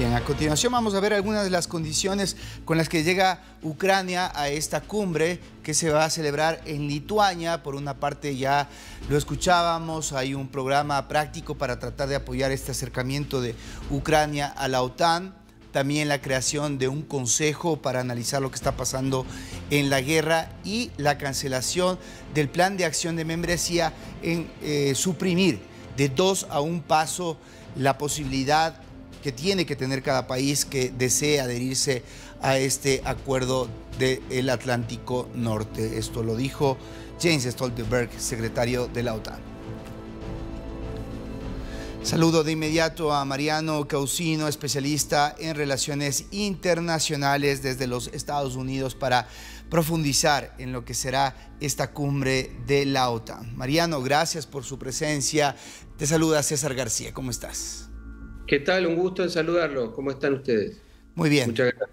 Bien, a continuación vamos a ver algunas de las condiciones con las que llega Ucrania a esta cumbre que se va a celebrar en Lituania. Por una parte ya lo escuchábamos, hay un programa práctico para tratar de apoyar este acercamiento de Ucrania a la OTAN. También la creación de un consejo para analizar lo que está pasando en la guerra y la cancelación del plan de acción de membresía en eh, suprimir de dos a un paso la posibilidad que tiene que tener cada país que desee adherirse a este acuerdo del Atlántico Norte. Esto lo dijo James Stoltenberg, secretario de la OTAN. Saludo de inmediato a Mariano Causino, especialista en relaciones internacionales desde los Estados Unidos para profundizar en lo que será esta cumbre de la OTAN. Mariano, gracias por su presencia. Te saluda César García, ¿cómo estás? ¿Qué tal? Un gusto en saludarlo. ¿Cómo están ustedes? Muy bien. Muchas gracias.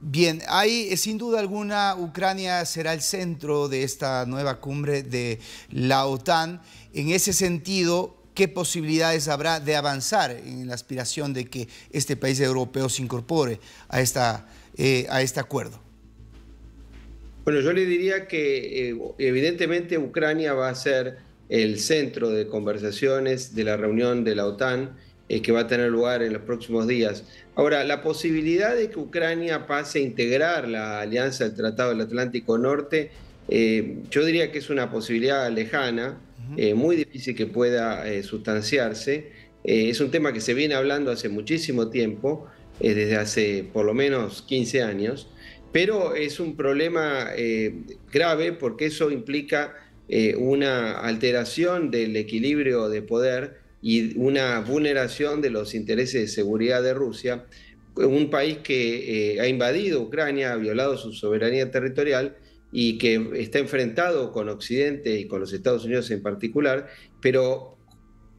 Bien, hay eh, sin duda alguna Ucrania será el centro de esta nueva cumbre de la OTAN. En ese sentido, ¿qué posibilidades habrá de avanzar en la aspiración de que este país europeo se incorpore a, esta, eh, a este acuerdo? Bueno, yo le diría que eh, evidentemente Ucrania va a ser el centro de conversaciones de la reunión de la OTAN eh, que va a tener lugar en los próximos días. Ahora, la posibilidad de que Ucrania pase a integrar la alianza del Tratado del Atlántico Norte, eh, yo diría que es una posibilidad lejana, eh, muy difícil que pueda sustanciarse. es un tema que se viene hablando hace muchísimo tiempo, desde hace por lo menos 15 años, pero es un problema grave porque eso implica una alteración del equilibrio de poder y una vulneración de los intereses de seguridad de Rusia, un país que eh, ha invadido Ucrania, ha violado su soberanía territorial y que está enfrentado con Occidente y con los Estados Unidos en particular, pero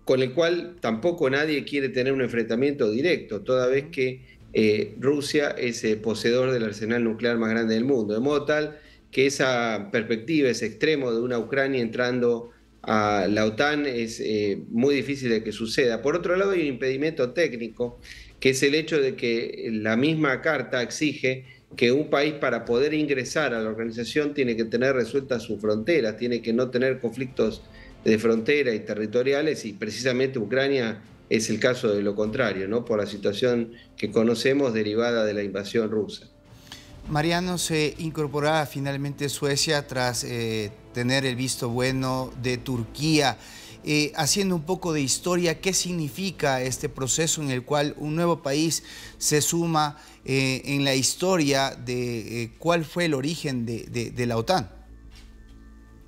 con el cual tampoco nadie quiere tener un enfrentamiento directo, toda vez que eh, Rusia es el poseedor del arsenal nuclear más grande del mundo, de modo tal que esa perspectiva, ese extremo de una Ucrania entrando a la OTAN es eh, muy difícil de que suceda. Por otro lado, hay un impedimento técnico, que es el hecho de que la misma carta exige que un país para poder ingresar a la organización tiene que tener resueltas sus fronteras, tiene que no tener conflictos de frontera y territoriales y precisamente Ucrania es el caso de lo contrario, ¿no? por la situación que conocemos derivada de la invasión rusa. Mariano se incorporará finalmente Suecia tras eh, tener el visto bueno de Turquía. Eh, haciendo un poco de historia, ¿qué significa este proceso en el cual un nuevo país se suma eh, en la historia de cuál fue el origen de, la OTAN?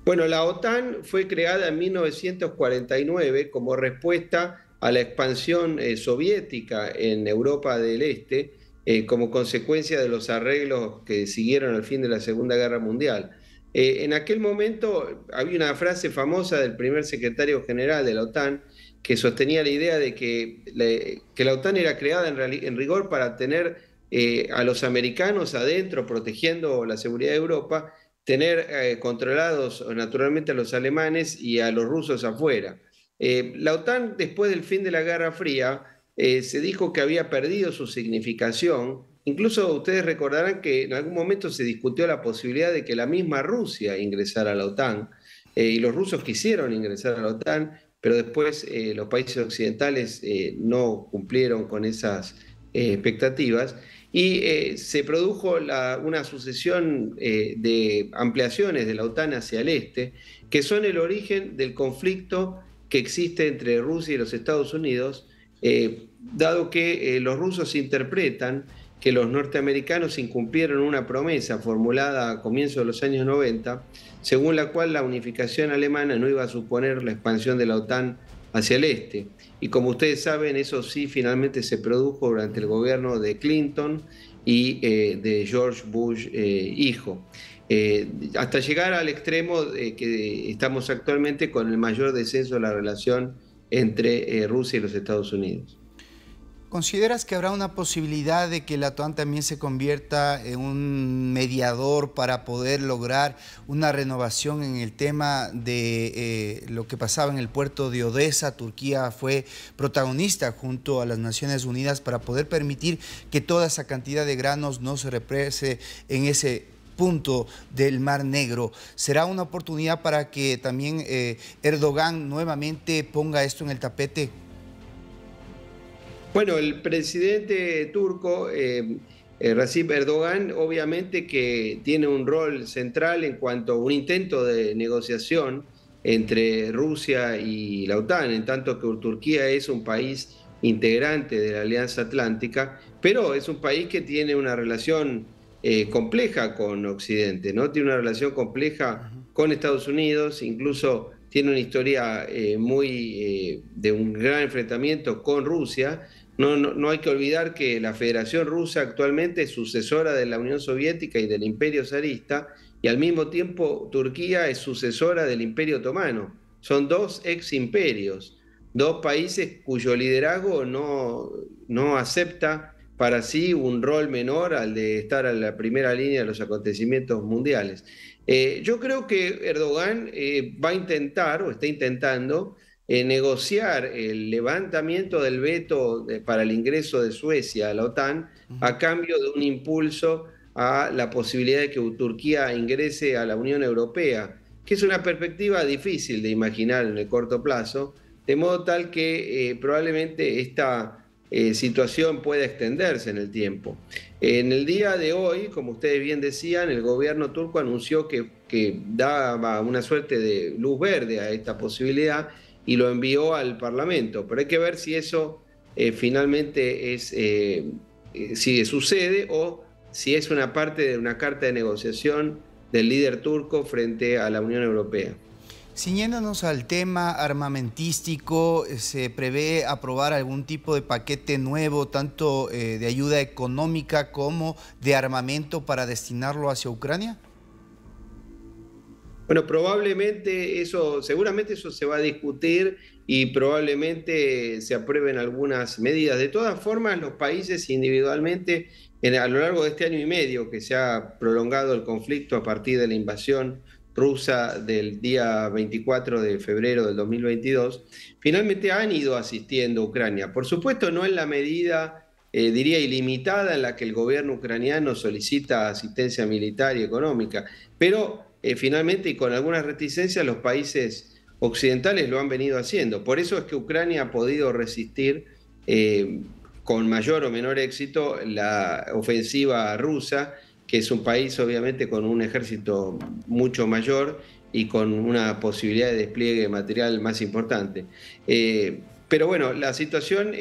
Bueno, la OTAN fue creada en 1949 como respuesta a la expansión soviética en Europa del Este eh, como consecuencia de los arreglos que siguieron al fin de la Segunda Guerra Mundial. Eh, en aquel momento había una frase famosa del primer secretario general de la OTAN que sostenía la idea de que, la OTAN era creada en, rigor para tener eh, a los americanos adentro protegiendo la seguridad de Europa, tener controlados naturalmente a los alemanes y a los rusos afuera. la OTAN, después del fin de la Guerra Fría, eh, se dijo que había perdido su significación. Incluso ustedes recordarán que en algún momento se discutió la posibilidad de que la misma Rusia ingresara a la OTAN. Eh, y los rusos quisieron ingresar a la OTAN, pero después eh, los países occidentales no cumplieron con esas expectativas. Y se produjo una sucesión de ampliaciones de la OTAN hacia el este, que son el origen del conflicto que existe entre Rusia y los Estados Unidos, eh, dado que eh, los rusos interpretan que los norteamericanos incumplieron una promesa formulada a comienzos de los años 90, según la cual la unificación alemana no iba a suponer la expansión de la OTAN hacia el este. Y como ustedes saben, eso sí finalmente se produjo durante el gobierno de Clinton y eh, de George Bush hijo. hasta llegar al extremo que estamos actualmente con el mayor descenso de la relación entre eh, Rusia y los Estados Unidos. ¿consideras que habrá una posibilidad de que la OTAN también se convierta en un mediador para poder lograr una renovación en el tema de eh, lo que pasaba en el puerto de Odessa? Turquía fue protagonista junto a las Naciones Unidas para poder permitir que toda esa cantidad de granos no se represe en ese punto del Mar Negro. ¿Será una oportunidad para que también eh, Erdogan nuevamente ponga esto en el tapete? Bueno, el presidente turco, eh, eh, Recep Erdogan, obviamente que tiene un rol central en cuanto a un intento de negociación entre Rusia y la OTAN, en tanto que Turquía es un país integrante de la Alianza Atlántica, pero es un país que tiene una relación eh, compleja con Occidente, ¿no? Tiene una relación compleja con Estados Unidos, incluso tiene una historia muy de un gran enfrentamiento con Rusia, no, no, hay que olvidar que la Federación Rusa actualmente es sucesora de la Unión Soviética y del Imperio zarista, y al mismo tiempo Turquía es sucesora del Imperio Otomano. Son dos ex imperios, dos países cuyo liderazgo no, no acepta para sí un rol menor al de estar en la primera línea de los acontecimientos mundiales. Eh, yo creo que Erdogan eh, va a intentar, o está intentando, eh, negociar el levantamiento del veto para el ingreso de Suecia a la OTAN a cambio de un impulso a la posibilidad de que Turquía ingrese a la Unión Europea, que es una perspectiva difícil de imaginar en el corto plazo, de modo tal que probablemente esta eh, situación pueda extenderse en el tiempo. En el día de hoy, como ustedes bien decían, el gobierno turco anunció que, que daba una suerte de luz verde a esta posibilidad y lo envió al Parlamento. Pero hay que ver si eso eh, finalmente es, eh, si sucede o si es una parte de una carta de negociación del líder turco frente a la Unión Europea. Ciñéndonos al tema armamentístico, ¿se prevé aprobar algún tipo de paquete nuevo, tanto de ayuda económica como de armamento para destinarlo hacia Ucrania? Bueno, probablemente eso, seguramente eso se va a discutir y probablemente se aprueben algunas medidas. De todas formas, los países individualmente, a lo largo de este año y medio que se ha prolongado el conflicto a partir de la invasión rusa del día 24 de febrero del 2022, finalmente han ido asistiendo a Ucrania. Por supuesto, no en la medida, eh, diría, ilimitada en la que el gobierno ucraniano solicita asistencia militar y económica, pero eh, finalmente y con algunas reticencias los países occidentales lo han venido haciendo. Por eso es que Ucrania ha podido resistir eh, con mayor o menor éxito la ofensiva rusa, que es un país obviamente con un ejército mucho mayor y con una posibilidad de despliegue material más importante. Eh, pero bueno, la situación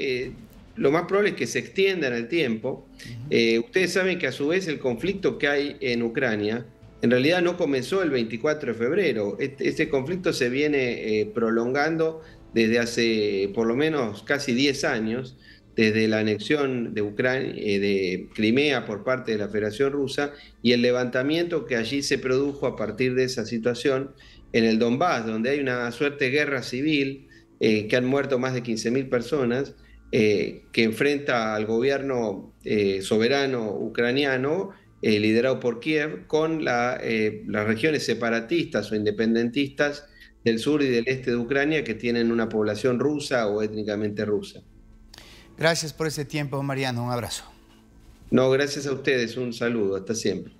lo más probable es que se extienda en el tiempo. ustedes saben que a su vez el conflicto que hay en Ucrania en realidad no comenzó el 24 de febrero. Este, este conflicto se viene eh, prolongando desde hace por lo menos casi 10 años, desde la anexión de, Ucrania, eh, de Crimea por parte de la Federación Rusa y el levantamiento que allí se produjo a partir de esa situación en el Donbass, donde hay una suerte de guerra civil, eh, que han muerto más de 15.000 personas, que enfrenta al gobierno soberano ucraniano eh, liderado por Kiev, con eh, las regiones separatistas o independentistas del sur y del este de Ucrania que tienen una población rusa o étnicamente rusa. Gracias por ese tiempo, Mariano. Un abrazo. No, gracias a ustedes. Un saludo. Hasta siempre.